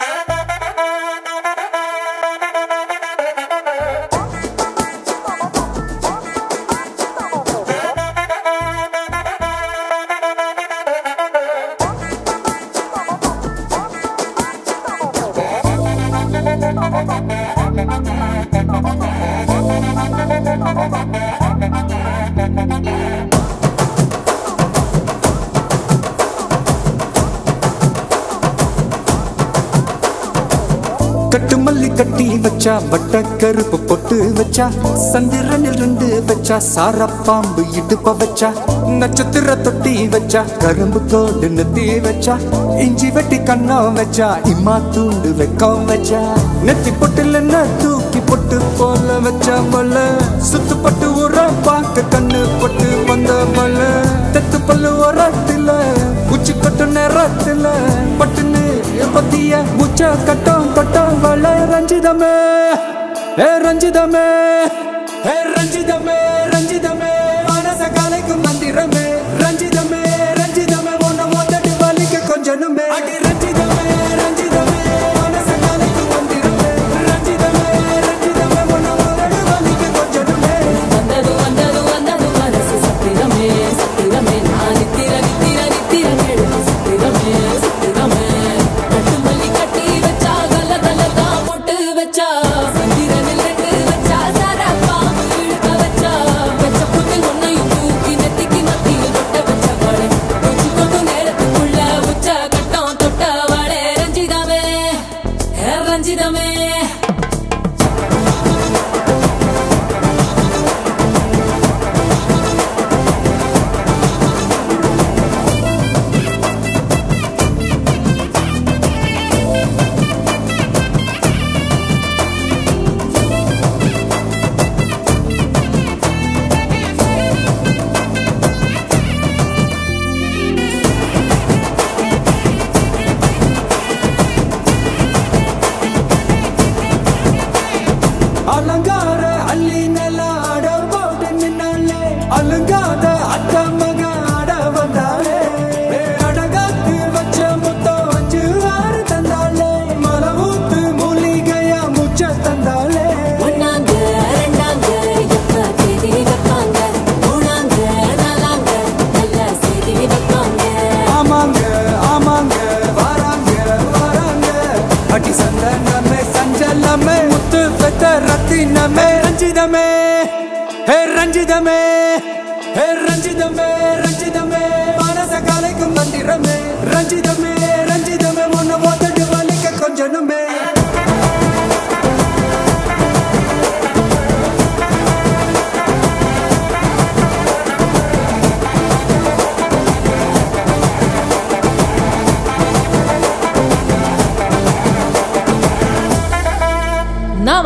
Uh-huh. வச்சா வட்ட கருப்பு பொட்டு வச்சா சந்திரனில் ரெண்டு வச்சா சாரப்பாம்பு இடுப்ப வச்சா நட்சத்திர தொட்டி வச்சா கரும்பு தோடு நெத்தி வச்சா இஞ்சி வெட்டி கண்ணம் வச்சா இம்மா தூண்டு வெக்கம் வச்சா நெத்தி பொட்டில் என்ன தூக்கி பொட்டு போல வச்சா மல சுத்துப்பட்டு உர பார்க்க கண்ணு பொட்டு வந்த மல தெத்து பல்லு உரத்துல உச்சி கொட்டு நேரத்துல பட்டுன்னு பத்திய உச்ச கட்டம் தொட்டம் ರಂಜಿದಮೆ ಹೇ ರಂಜಿದಮೆ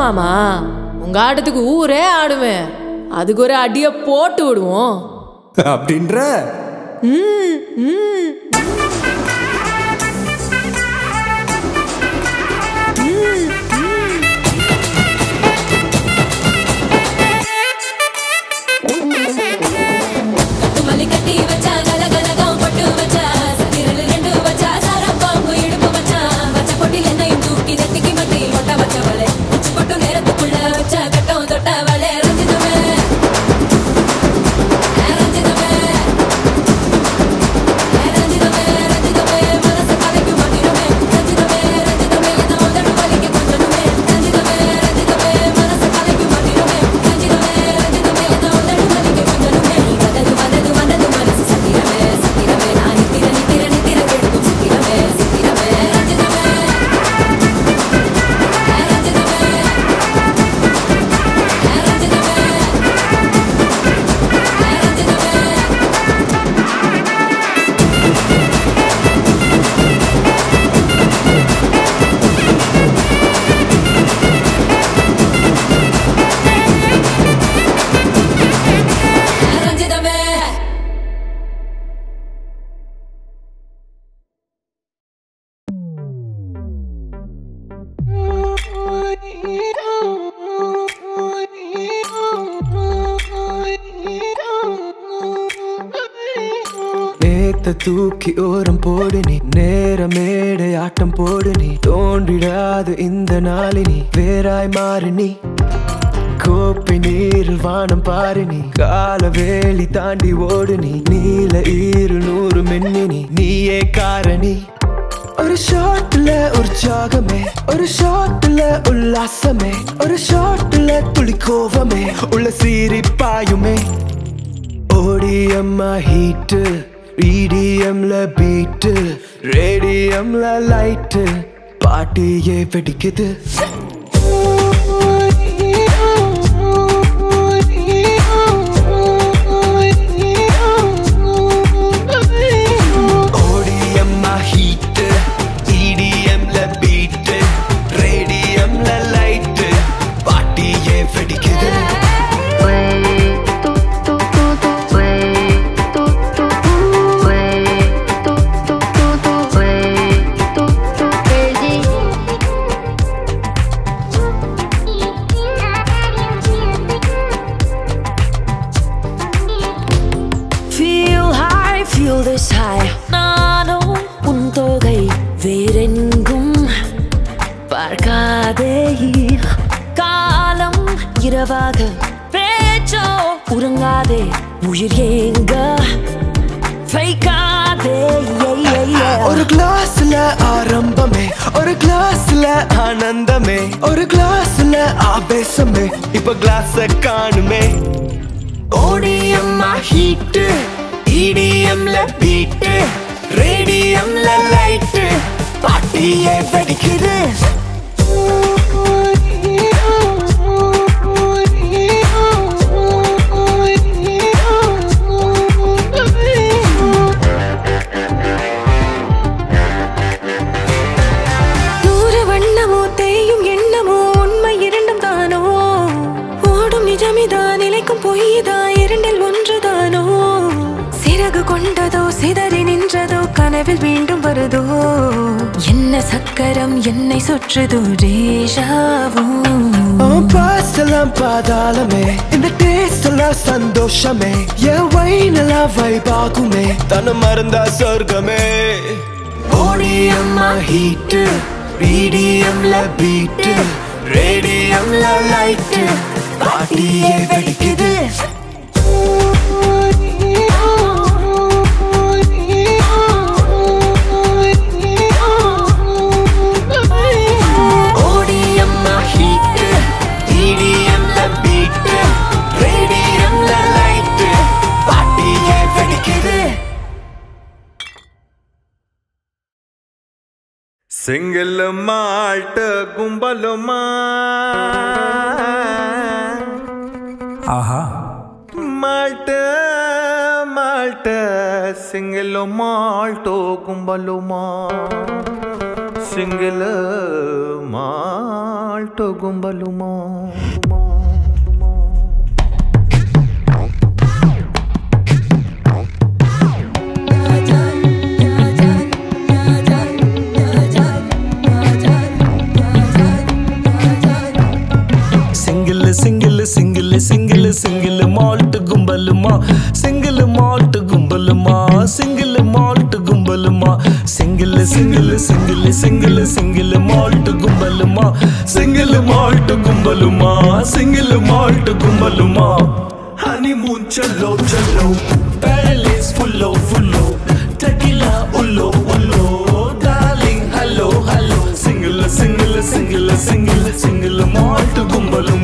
ஆமாமா உங்க ஆட்டத்துக்கு ஊரே ஆடுவேன். அதுக்கு ஒரு அடியை போட்டு விடுவோம். அப்படின்ற? ம் ம். தூக்கி ஓரம் போடு நீ. நேர மேடை ஆட்டம் போடு நீ. தோன்றிடாது இந்த நாளினி வேறாய் மாறு நீ. கோப்பை நீரில் வானம் பாரு நீ. கால வேலி தாண்டி ஓடு நீ. நீல ஈரு நூறு மென்னினி நீயே காரணி. ஒரு ஷாட்ல உற்சாகமே. ஒரு ஷாட்ல உல்லாசமே. ஒரு ஷாட்ல துளி கோவமே உள்ள சீரி பாயுமே. ஓடியம்மா ஹீட்டு இடிஎம்ல பீட்டு ரேடியம்ல லைட்டு பாட்டியே வெடிக்குது. உயிர் ஏங்க வைக்காதே ஒரு கிளாஸ்ல ஆரம்பமே ஒரு கிளாஸ்ல ஆனந்தமே ஒரு கிளாஸ்ல ஆவேசமே. இப்ப கிளாஸ காணுமே. ஓடியம்மா ஹீட்டு இடிஎம்ல பீட்டு ரேடியம்ல லைட்டு பாட்டியே வெடிக்குது. சுற்றுதோ ரேஷாவும் பாசலாம் பாதாளமே இந்த டேஸ்ட் எல்லாம் சந்தோஷமே என் வைனெல்லாம் வைபாகுமே தன மறந்தா சொர்க்கமே ஓடியம்மா ஹீட்டு ரீடியம்ல பீட்டு ரேடியம்ல லைட்டு பாட்டியே வெடிக்குது സിംഗിളുമായിട്ട് കുമ്പലുമാ ആഹാ മാൾട്ട് മാൾട്ട് സിംഗിളോ മാൾട്ടോ കുമ്പലുമാ സിംഗിൾ മാൾട്ടോ കുമ്പലുമാ single single single single malt கும்பலுமா single malt கும்பலுமா single malt கும்பலுமா single single single single single malt கும்பலுமா single malt கும்பலுமா சிங்கிள் மால்ட்டு கும்பலுமா ஹனிமூன் செல்லோ செல்லோ பேலஸ் ஃபுல்லோ ஃபுல்லோ டெக்கிலா உள்ளோ உள்ளோ darling hello hello single single single single single malt கும்பலும்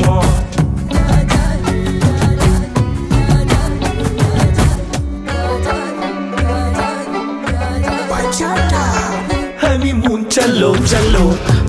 चलो चलो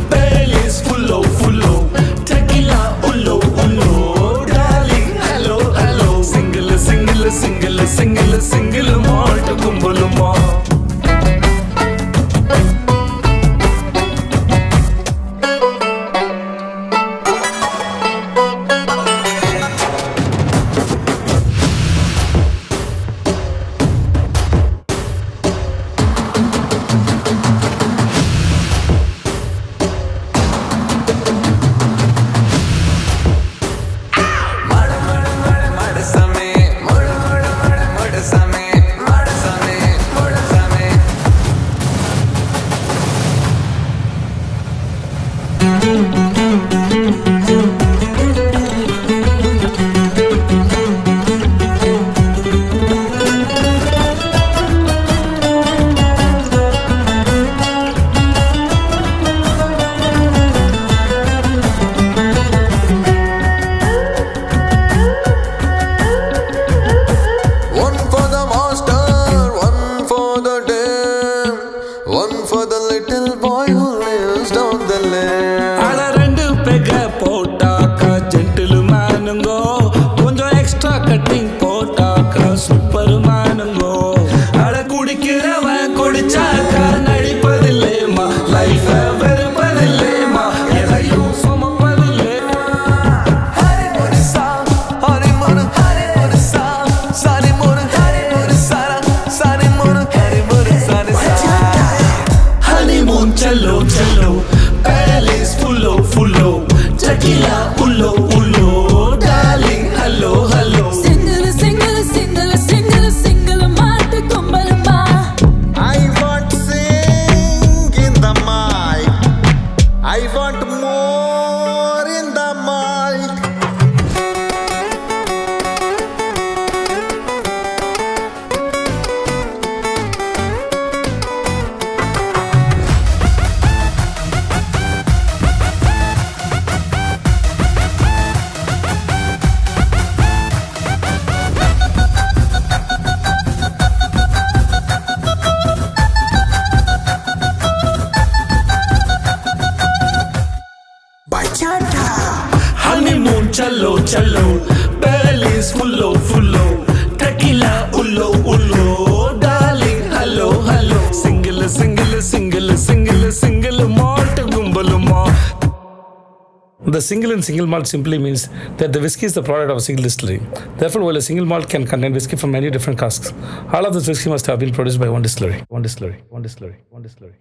single malt simply means that the whiskey is the product of a single distillery. Therefore, while a single malt can contain whiskey from many different casks, all of this whiskey must have been produced by one distillery. One distillery. One distillery. One distillery.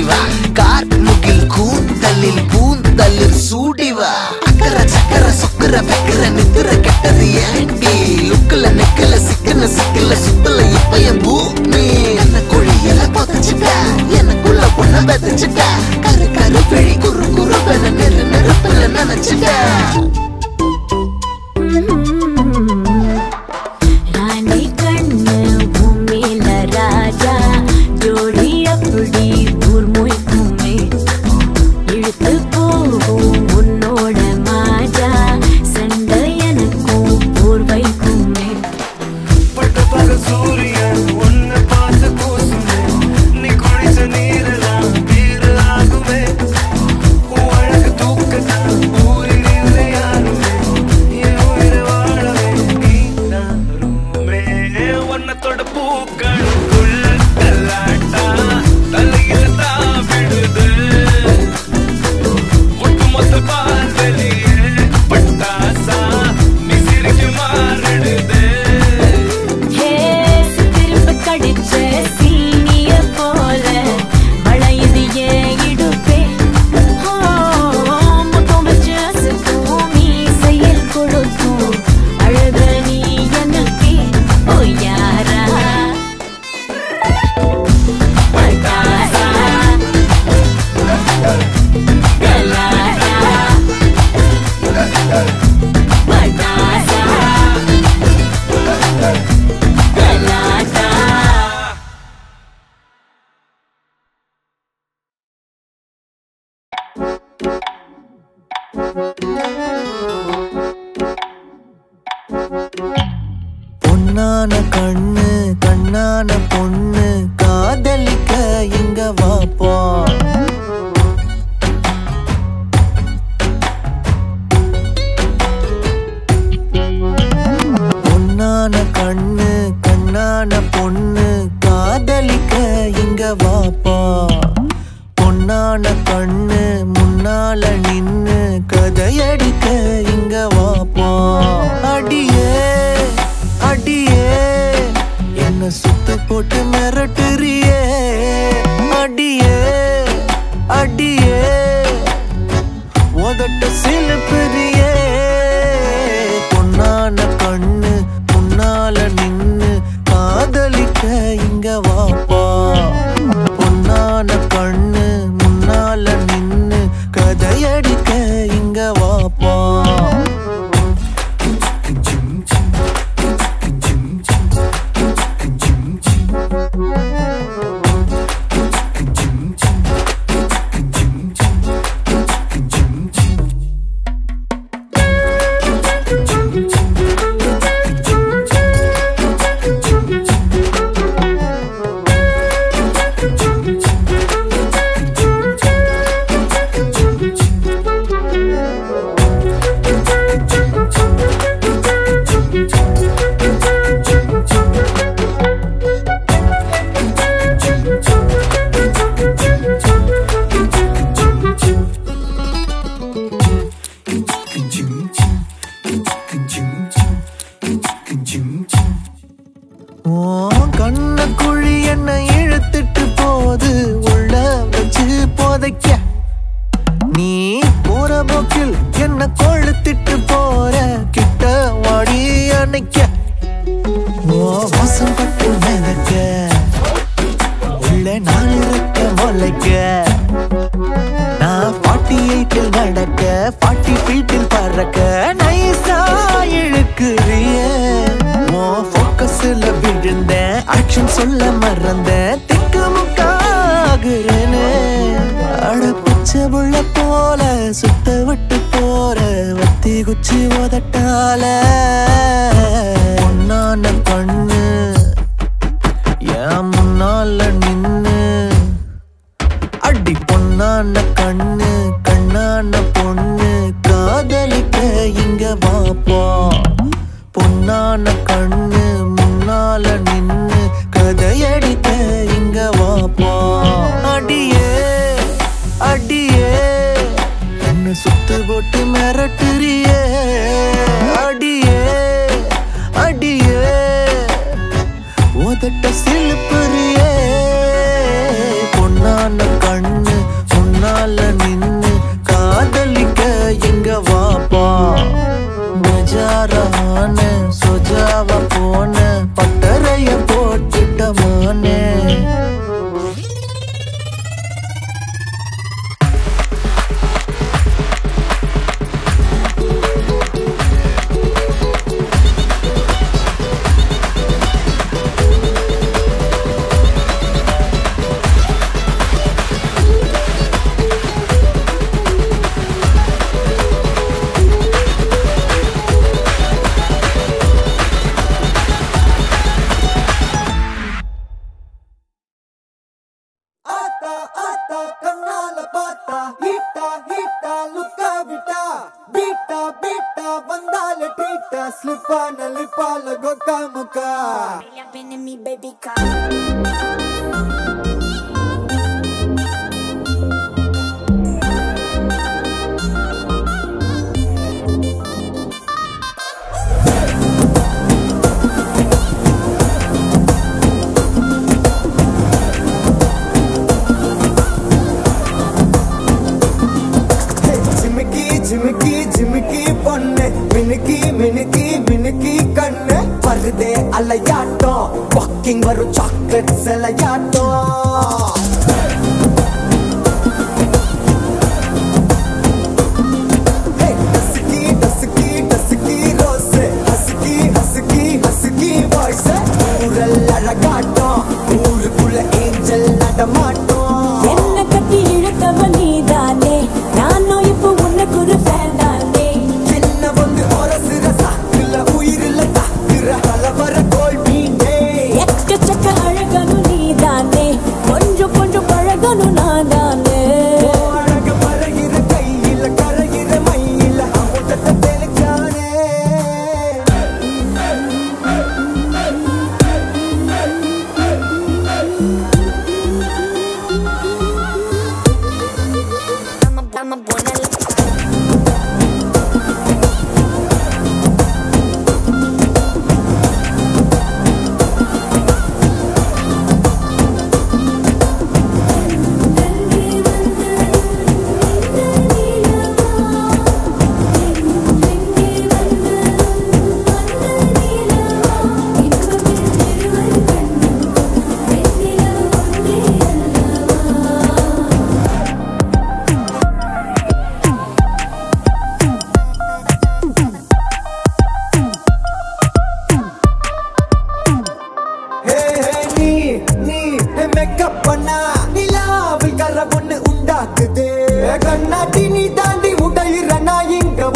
கூடிவா கார்முகில் கூந்தலில் பூந்தலில் சூடிவா. அக்கற சக்கர சொக்கர பெக்கற நித்திர கெட்டது ஏண்டி? லுக்கல நெக்கல சிக்கன சிக்கல சுத்தல இப்ப என் பூமி. என்ன குழியில புதைச்சிட்டா எனக்குள்ள பொண்ண பெதைச்சிட்டா கரு கரு பிழி குறு குறு நெரு நெருப்புல நினைச்சிட்டா. உள்ள நான் இருக்க முளைக்க நான் பாட்டி எயிட்டில் நடக்க பாட்டி பீட்டில் பறக்க. நைசா இழுக்குறிய. ஓ ஃபோக்கஸில் விழுந்தேன் ஆக்ஷன் சொல்ல மறந்தேன். திக்கு முக்காகுறேனே அட பச்சை புள்ள போல சுத்த விட்டு போற வத்தி குச்சி உதட்டால. பொன்னான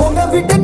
உங்க வீட்டு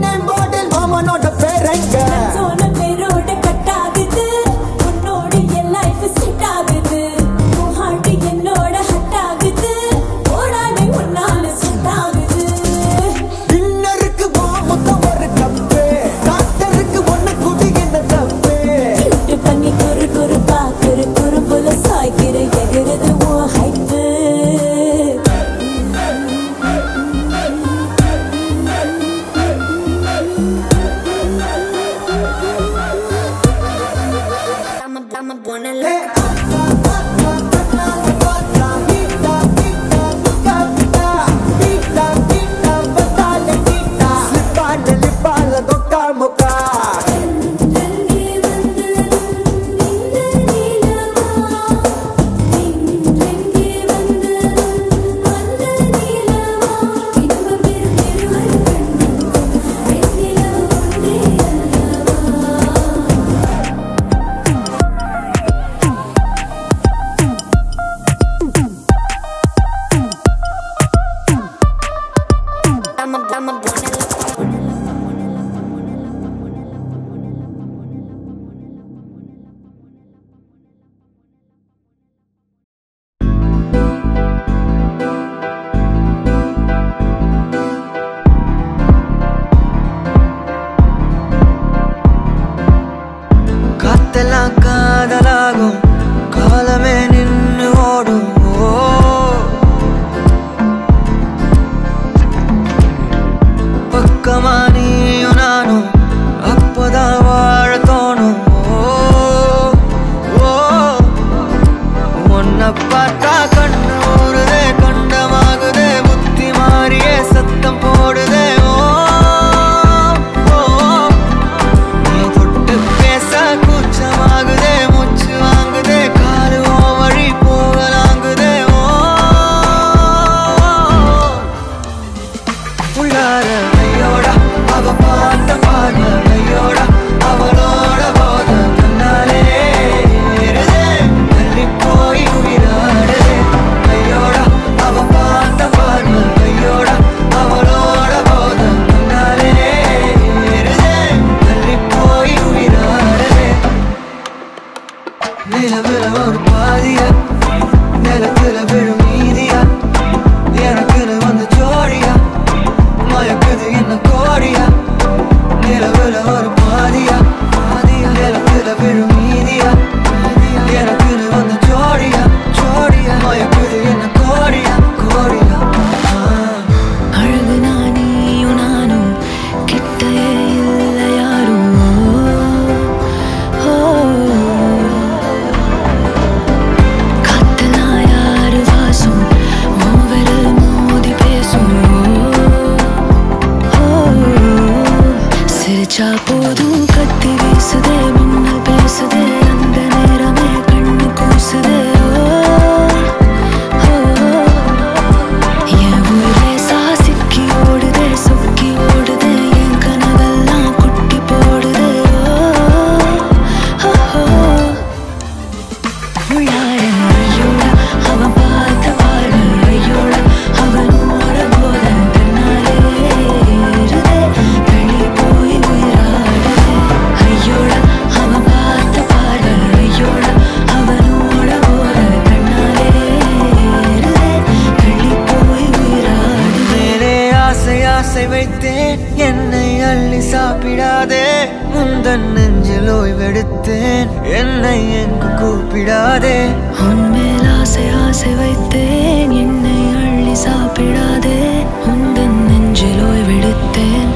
கூப்பிடாதே. உன்மேல் ஆசை ஆசை வைத்தேன். என்னை அள்ளி சாப்பிடாதே. உந்தன் நெஞ்சில் ஓய்வெடுத்தேன்.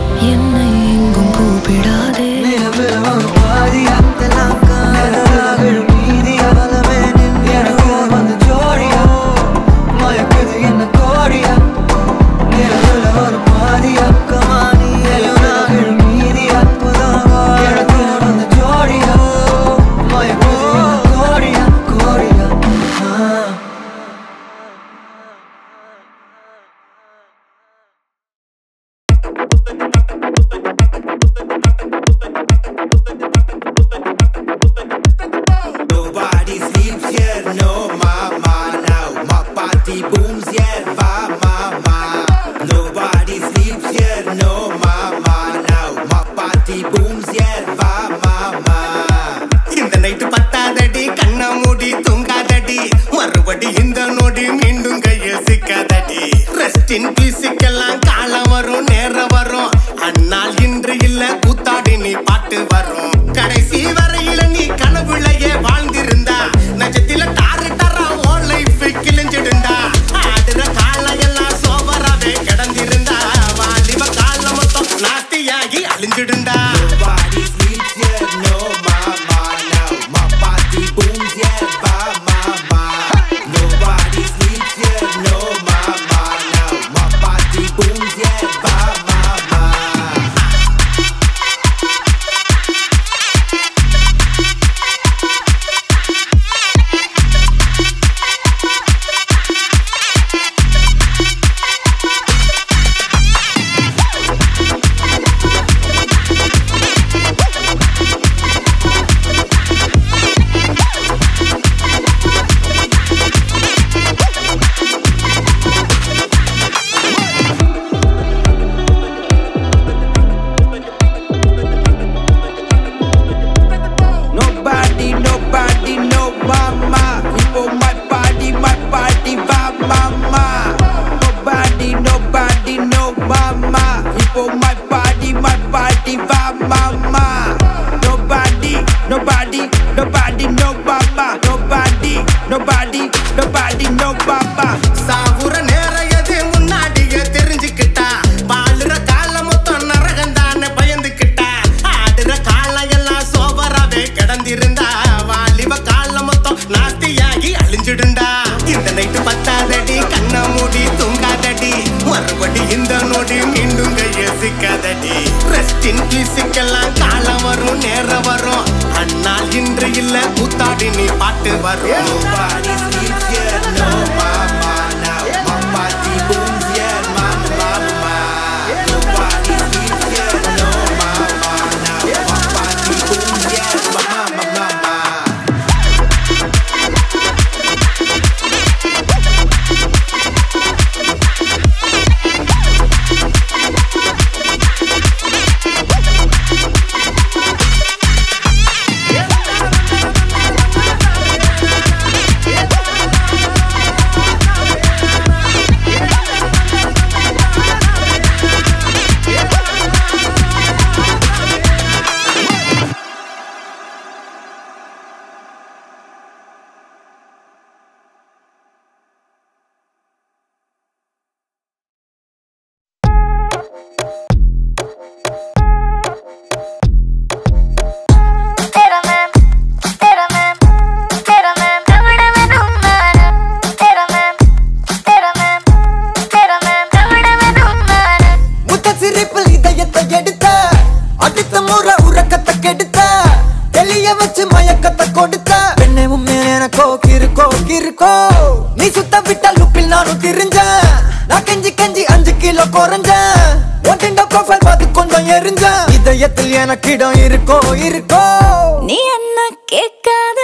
மொத்தம் நாஸ்தியாகி அழிஞ்சிடுண்டா. இந்த நைட்டு பத்தாதடி கண்ண மூடி தூங்காதடி. மறுபடி இந்த நொடி மீண்டும் கைய சிக்காதடி ரெஸ்டின் பீஸுக்கெல்லாம் காலம் வரும் நேரம் வரும். அண்ணா இன்று இல்ல கூத்தாடி நீ பாட்டு வரும். இருக்கோ நீ சுத்த விட்ட லுப்பில் நானும் திரிஞ்சேன். நான் கெஞ்சி கெஞ்சி அஞ்சு கிலோ குறைஞ்சேன். ஒன்றிண்ட ப்ரொஃபைல் பார்த்து கொஞ்சம் எரிஞ்சேன். இதயத்தில் எனக்கு இடம் இருக்கோ இருக்கோ? நீ என்ன கேட்காத?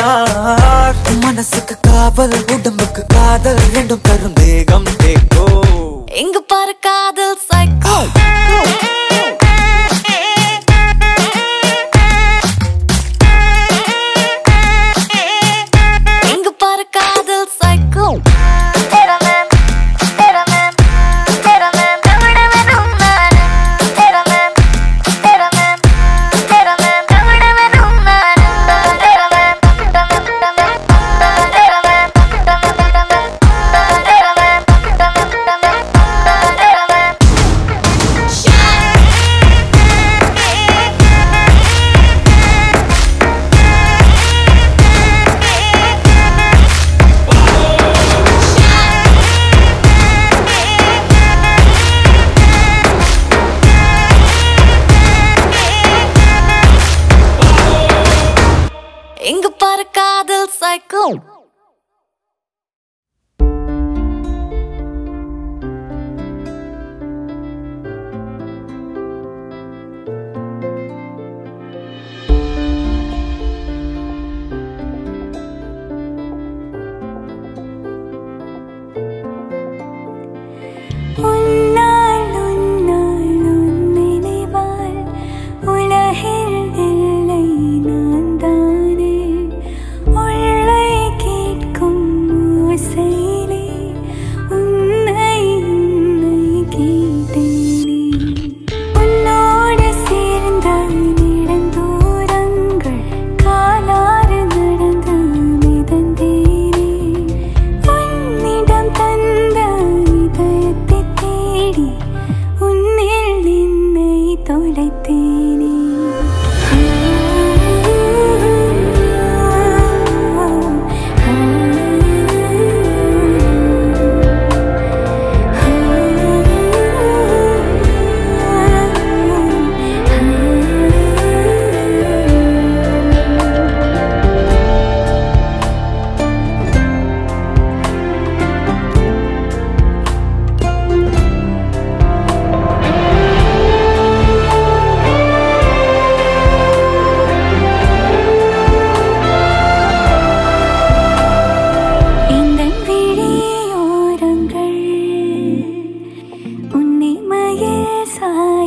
star Manasuka time.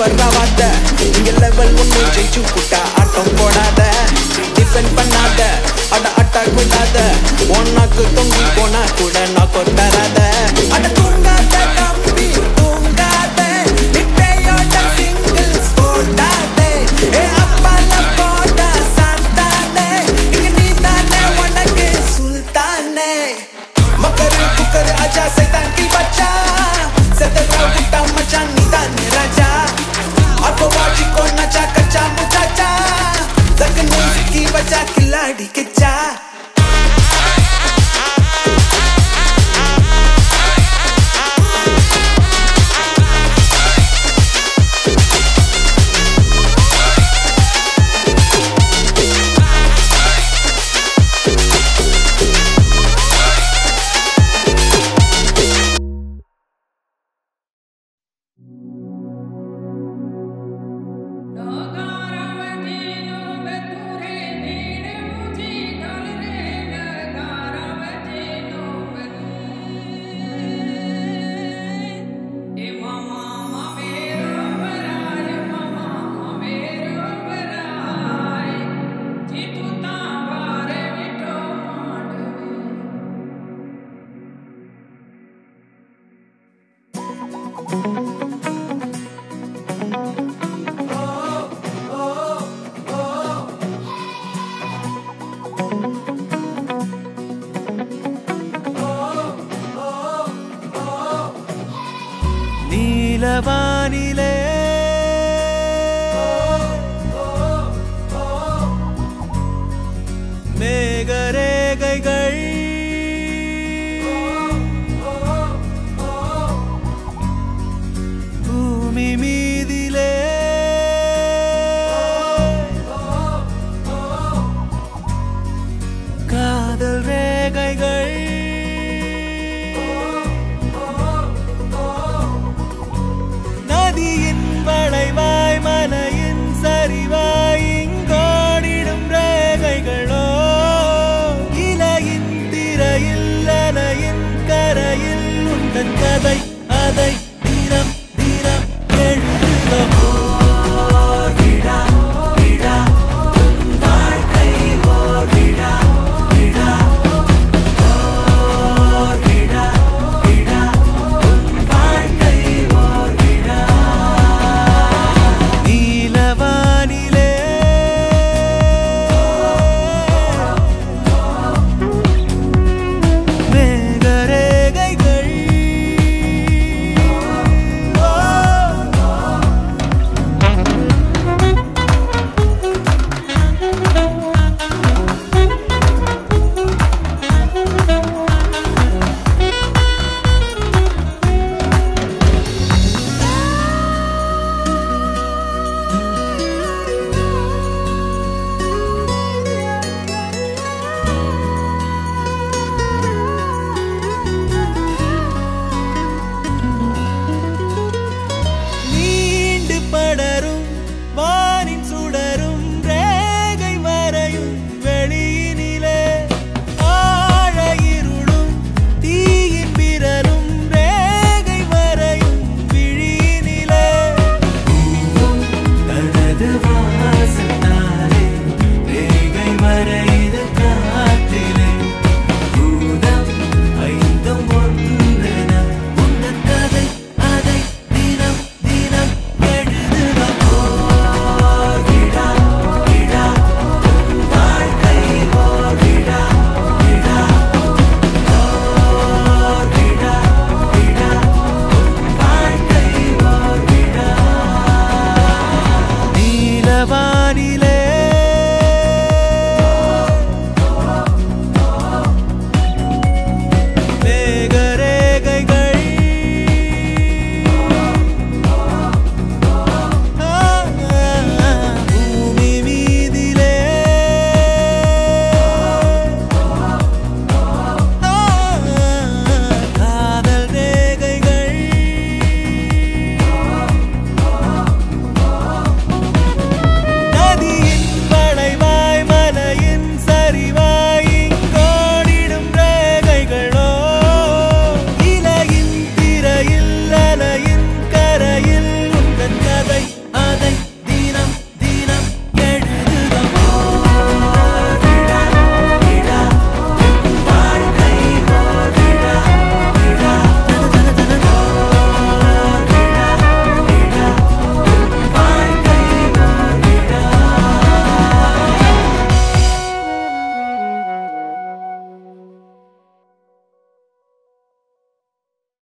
பர்வாவாத இங்க லெவல் ஒன்று ஜெயிச்சு புட்டா ஆட்டம் போடாத. டிஃபெண்ட் பண்ணாத அட அட்டாக் விடாத. ஒன்னாக்கு தொங்கி போனா கூட நான் கொண்டாராத அட தூங்காத